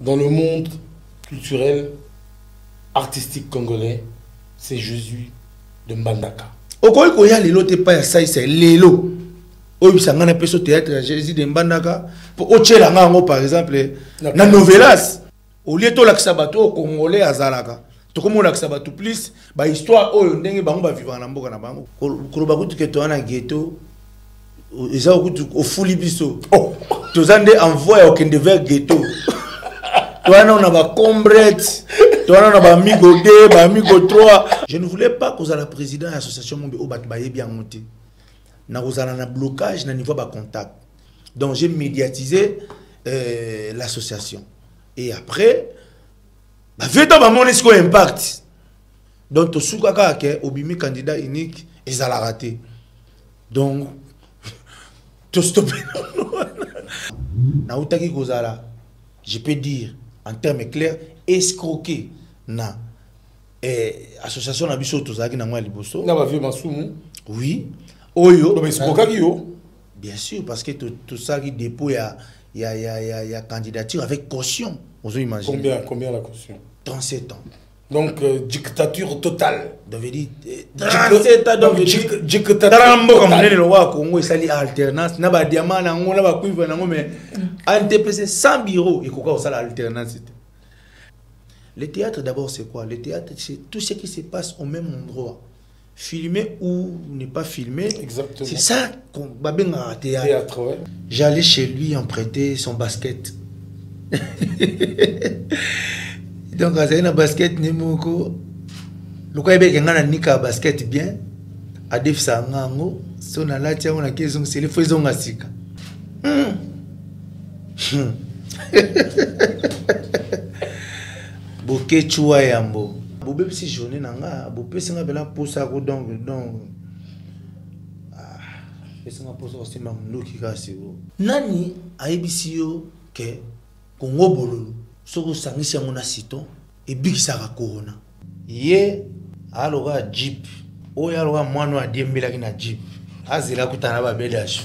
dans le monde culturel, artistique congolais, c'est Jésus de Mbandaka. okoki koya lelo te epai ya saisa lelo. Oyebisa ngai na peso théâtre ya jésus de mbandaka mpo otyelanga yango par exemple na novelas. Olie tolakisa bato oyo congolais azalaka tokomolakisa bato plus bahistoire oyo ndenge bango bavivaka na mboka na bango. Kol- koloba kutu ke toza na geto eza kutu ofuli biso. Oh. toza nde envoi ya okende vers geto toza nao na bacombrete toza nao na bamigo 2 bamigo 3 je ne voulais pas kozala président ya association mombe oyo bato bayebi yango te na kozala na blocage na niveau ya bacontact donc j'ai médiatisé euh, l'association. Et après baveta bamoni sikoyo impact. Donc tosuka kaka ke obimi candidat unique ezalaka te donc tostope nautaki kozala je peux dire en terme clair escroqué na eh, association na biso tozalaki nango ya liboso. Na masumu. oui. Oyo yo. bien sûr parce que to- tosalaki dépôt ya, ya, ya, ya, ya candidature avec caution. Ozo imagine. Combien combien la caution? 37 ans Donc euh, dictature totale. donc veut dire Dic- 37 ans donc donc, veut dic- dire dictature tala na mboka totale. monene lokwa ya congo esali alternance na badiama nango na bacuivre nango mais antpc sans bureau ekoka kosala alternance te le théâtre d'abord c'est quoi? Le théâtre c'est tout ce qui se passe au même endroit filmer ou ne pas filmer Exactement. c'est ça qu'on babengaka théâtre Théâtre, ouais. J'allais chez lui emprunter son basket. Donc, azali na basket ne moko. Lokola yebeke ngai na nika ya basket bien adefisaka nga yango. So nalati yango naki ezongiseli fo ezonga sika. Hmm. Hmm. bokecuwa yambo. Bobebisi journée na nga bopesi nga mpena mposa yako donc donc esinga mposa kosimba mondoki kaka siko nani ayebisi yo ke kongo bololo soki osangisi yango na siton ebikisaka korona ye aloka jip oyo aloka mwana oyo adiembelaki na jip azela kutana na babedage